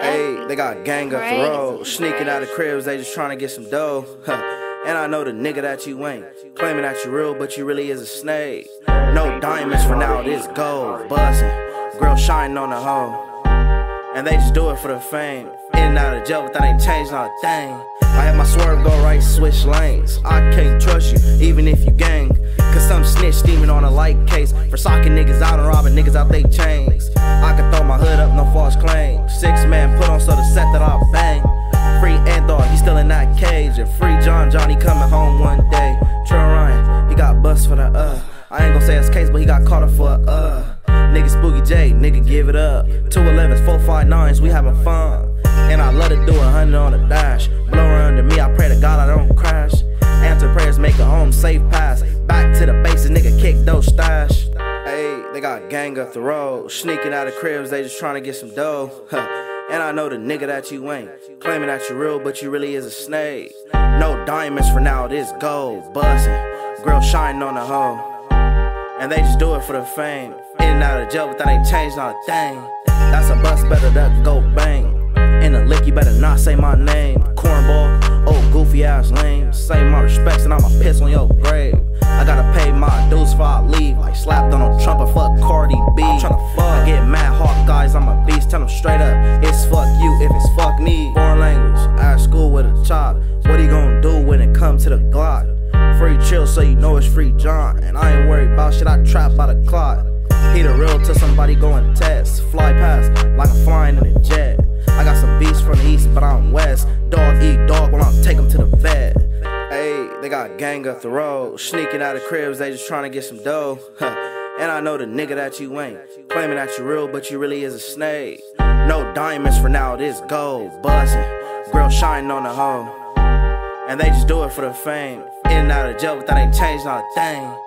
Hey, they got gang up the road, sneaking out of cribs, they just trying to get some dough. And I know the nigga that you ain't, claiming that you real, but you really is a snake. No diamonds for now, this gold, buzzing, Girl shining on the hoe. And they just do it for the fame. In and out of jail, but that ain't changed not a thing. I had my swerve go right, switch lanes. I can't trust you, even if you gang. Cause some snitch steaming on a light case for socking niggas out and robbing niggas out they chains. I can throw my hood up, no false claims. Six man put on so the set that I bang. Free Ant Dog, he still in that cage. And free John Johnny coming home one day. Trey Ryan, he got bust for the uh. I ain't gonna say his case, but he got caught up for uh. Nigga Spooky J, nigga give it up. 211s, 459s, we having fun. And I love to do a hundred on the dash. Blow her under me, I pray to God I don't crash. Answer prayers, make a home safe pass. Back to the bases, nigga, kick those stash. Hey, they got gang up the road. Sneaking out of cribs, they just trying to get some dough. And I know the nigga that you ain't. Claiming that you real, but you really is a snake. No diamonds for now, this gold. Buzzing, grill shining on the hoe. And they just do it for the fame. In and out of jail, but that ain't changed not a thing. That's a bust, better that go bang. In a lick, you better not say my name. Cornball, old goofy ass lame. Say my respects, and I'ma piss on your grave. I gotta pay my dues before I leave. Like slapped on a trumpet, fuck Cardi B. I'm tryna fuck. I get mad hawk guys, I'm a beast. Tell them straight up, it's fuck you if it's fuck me. Foreign language, at school with a chop. What he gonna do when it comes to the Glock? Free chill, so you know it's free John. And I ain't worried about shit, I trap by the clock. He the real till somebody go and test. Fly past like I'm flying got gang up the road. Sneaking out of cribs, they just trying to get some dough. And I know the nigga that you ain't. Claiming that you real, but you really is a snake. No diamonds for now, this gold. Buzzing, grill shining on the hoe. And they just do it for the fame. In and out of jail, but that ain't changed not a thing.